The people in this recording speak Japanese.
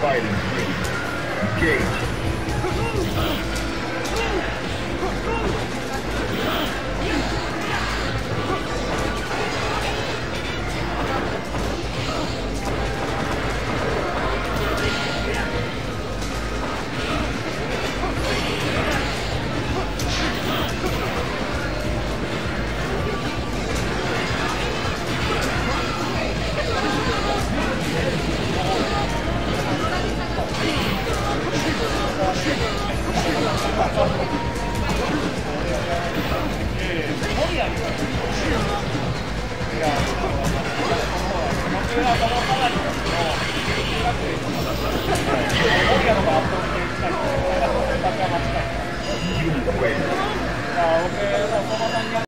fighting. Engage. いよな。